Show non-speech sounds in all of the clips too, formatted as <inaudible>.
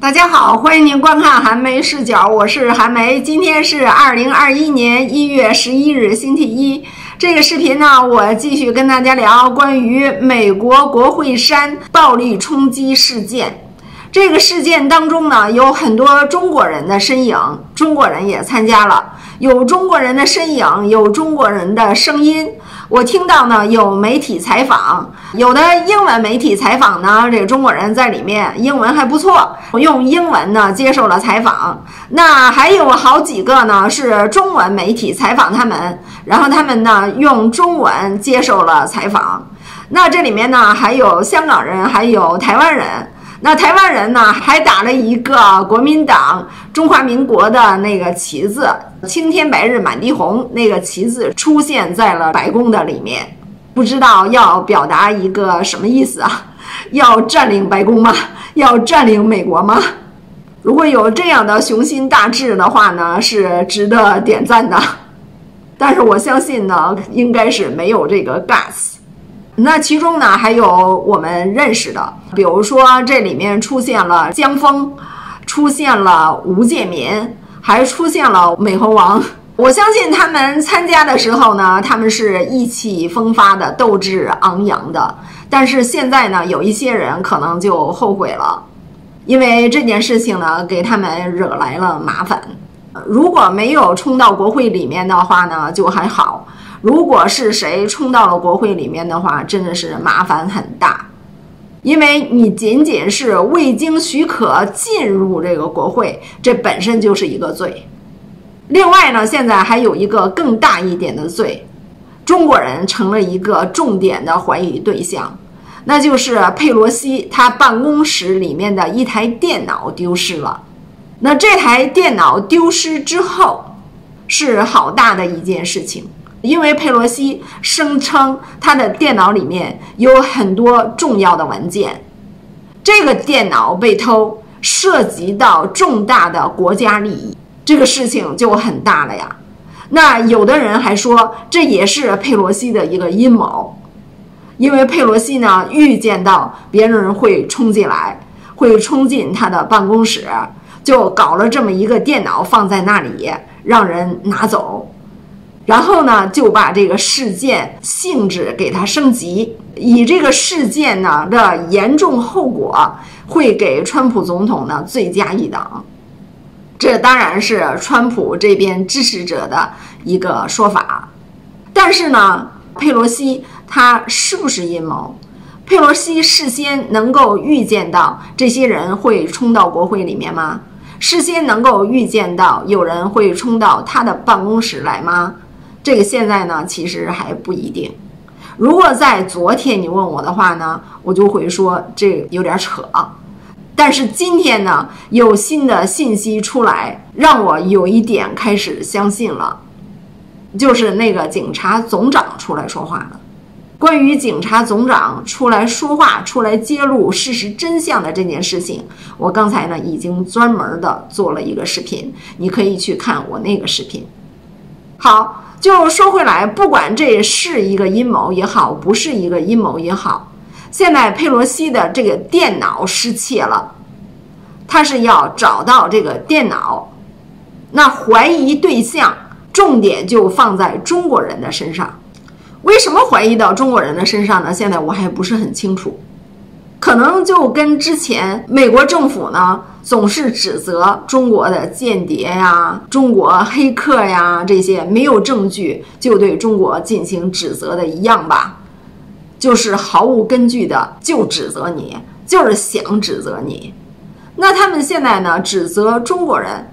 大家好，欢迎您观看韩梅视角，我是韩梅。今天是二零二一年一月十一日，星期一。这个视频呢，我继续跟大家聊关于美国国会山暴力冲击事件。这个事件当中呢，有很多中国人的身影，中国人也参加了，有中国人的身影，有中国人的声音。我听到呢，有媒体采访，有的英文媒体采访呢，这个中国人在里面，英文还不错，我用英文呢接受了采访。那还有好几个呢是中文媒体采访他们，然后他们呢用中文接受了采访。那这里面呢还有香港人，还有台湾人。那台湾人呢，还打了一个国民党中华民国的那个旗子，青天白日满地红，那个旗子出现在了白宫的里面，不知道要表达一个什么意思啊？要占领白宫吗？要占领美国吗？如果有这样的雄心大志的话呢，是值得点赞的。但是我相信呢，应该是没有这个 gas。那其中呢，还有我们认识的，比如说这里面出现了江峰，出现了吴建民，还出现了美猴王。<laughs> 我相信他们参加的时候呢，他们是意气风发的，斗志昂扬的。但是现在呢，有一些人可能就后悔了，因为这件事情呢，给他们惹来了麻烦。如果没有冲到国会里面的话呢，就还好。如果是谁冲到了国会里面的话，真的是麻烦很大，因为你仅仅是未经许可进入这个国会，这本身就是一个罪。另外呢，现在还有一个更大一点的罪，中国人成了一个重点的怀疑对象，那就是佩洛西他办公室里面的一台电脑丢失了。那这台电脑丢失之后，是好大的一件事情。因为佩洛西声称他的电脑里面有很多重要的文件，这个电脑被偷涉及到重大的国家利益，这个事情就很大了呀。那有的人还说这也是佩洛西的一个阴谋，因为佩洛西呢预见到别人会冲进来，会冲进他的办公室，就搞了这么一个电脑放在那里，让人拿走。然后呢，就把这个事件性质给它升级，以这个事件呢的严重后果会给川普总统呢罪加一等。这当然是川普这边支持者的一个说法。但是呢，佩洛西他是不是阴谋？佩洛西事先能够预见到这些人会冲到国会里面吗？事先能够预见到有人会冲到他的办公室来吗？这个现在呢，其实还不一定。如果在昨天你问我的话呢，我就会说这有点扯。但是今天呢，有新的信息出来，让我有一点开始相信了，就是那个警察总长出来说话了。关于警察总长出来说话、出来揭露事实真相的这件事情，我刚才呢已经专门的做了一个视频，你可以去看我那个视频。好。就说回来，不管这是一个阴谋也好，不是一个阴谋也好，现在佩洛西的这个电脑失窃了，他是要找到这个电脑，那怀疑对象重点就放在中国人的身上。为什么怀疑到中国人的身上呢？现在我还不是很清楚。可能就跟之前美国政府呢总是指责中国的间谍呀、中国黑客呀这些没有证据就对中国进行指责的一样吧，就是毫无根据的就指责你，就是想指责你。那他们现在呢指责中国人，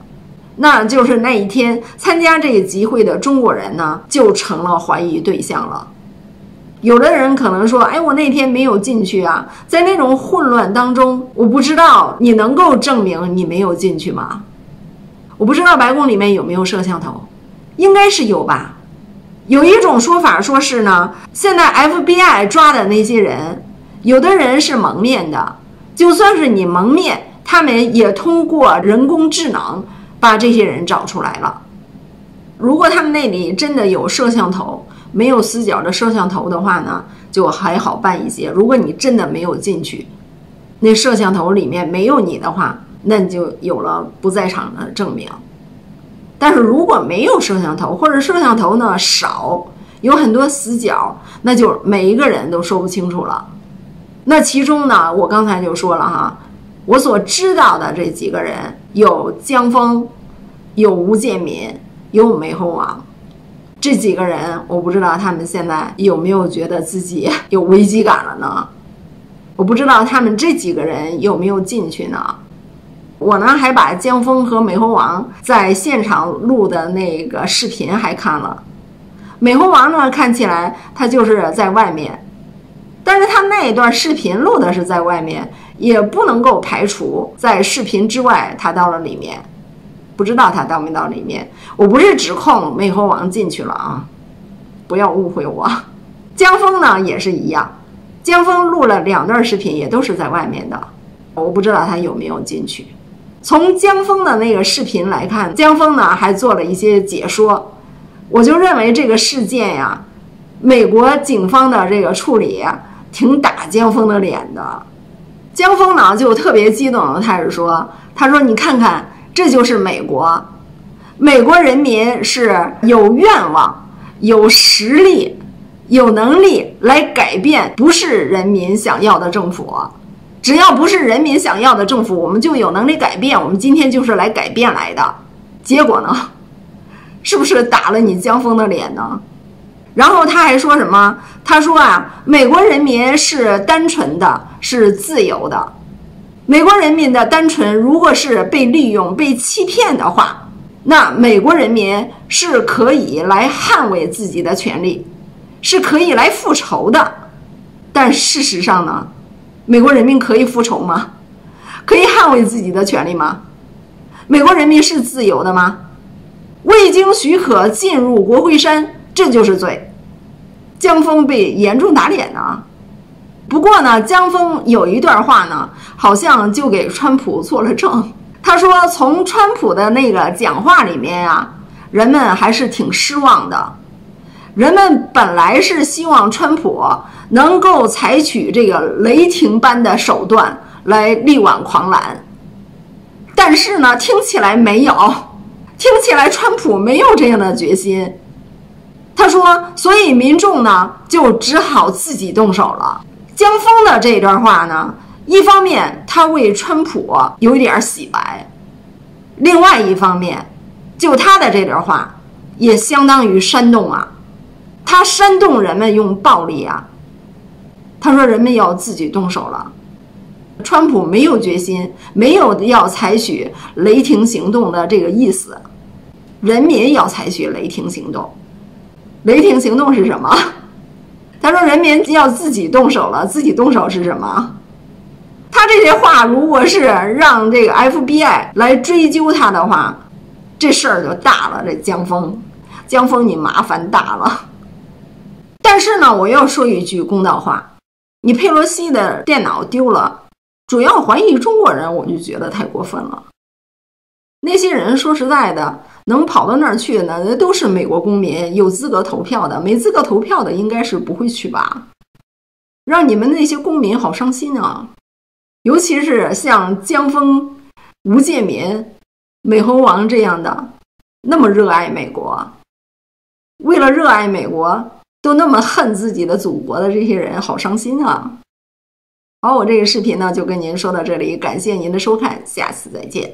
那就是那一天参加这个集会的中国人呢就成了怀疑对象了。有的人可能说：“哎，我那天没有进去啊，在那种混乱当中，我不知道你能够证明你没有进去吗？我不知道白宫里面有没有摄像头，应该是有吧。有一种说法说是呢，现在 FBI 抓的那些人，有的人是蒙面的，就算是你蒙面，他们也通过人工智能把这些人找出来了。如果他们那里真的有摄像头。”没有死角的摄像头的话呢，就还好办一些。如果你真的没有进去，那摄像头里面没有你的话，那你就有了不在场的证明。但是如果没有摄像头，或者摄像头呢少，有很多死角，那就每一个人都说不清楚了。那其中呢，我刚才就说了哈，我所知道的这几个人有江峰，有吴建民，有美猴王，这几个人我不知道他们现在有没有觉得自己 <laughs> 有危机感了呢？我不知道他们这几个人有没有进去呢？我呢还把江峰和美猴王在现场录的那个视频还看了。美猴王呢看起来他就是在外面，但是他那一段视频录的是在外面，也不能够排除在视频之外他到了里面，不知道他到没到里面。我不是指控美猴王进去了啊，不要误会我。江峰呢也是一样，江峰录了两段视频，也都是在外面的，我不知道他有没有进去。从江峰的那个视频来看，江峰呢还做了一些解说，我就认为这个事件呀，美国警方的这个处理，挺打江峰的脸的。江峰呢就特别激动的，开始说：“他说你看看，这就是美国，美国人民是有愿望、有实力、有能力来改变不是人民想要的政府。”只要不是人民想要的政府，我们就有能力改变。我们今天就是来改变来的。结果呢，是不是打了你江峰的脸呢？然后他还说什么？他说啊，美国人民是单纯的，是自由的。美国人民的单纯，如果是被利用、被欺骗的话，那美国人民是可以来捍卫自己的权利，是可以来复仇的。但事实上呢？美国人民可以复仇吗？可以捍卫自己的权利吗？美国人民是自由的吗？未经许可进入国会山，这就是罪。江峰被严重打脸呢。不过呢，江峰有一段话呢，好像就给川普做了证。他说，从川普的那个讲话里面啊，人们还是挺失望的。人们本来是希望川普。能够采取这个雷霆般的手段来力挽狂澜，但是呢，听起来没有，听起来川普没有这样的决心。他说，所以民众呢就只好自己动手了。江峰的这段话呢，一方面他为川普有点洗白，另外一方面，就他的这段话也相当于煽动啊，他煽动人们用暴力啊。他说：“人们要自己动手了。”川普没有决心，没有要采取雷霆行动的这个意思。人民要采取雷霆行动。雷霆行动是什么？他说：“人民要自己动手了。”自己动手是什么？他这些话如果是让这个 FBI 来追究他的话，这事儿就大了。这江峰，江峰，你麻烦大了。但是呢，我要说一句公道话。你佩洛西的电脑丢了，主要怀疑中国人，我就觉得太过分了。那些人说实在的，能跑到那儿去呢？那都是美国公民，有资格投票的，没资格投票的应该是不会去吧？让你们那些公民好伤心啊！尤其是像江峰、吴建民、美猴王这样的，那么热爱美国，为了热爱美国。都那么恨自己的祖国的这些人，好伤心啊！好，我这个视频呢就跟您说到这里，感谢您的收看，下次再见。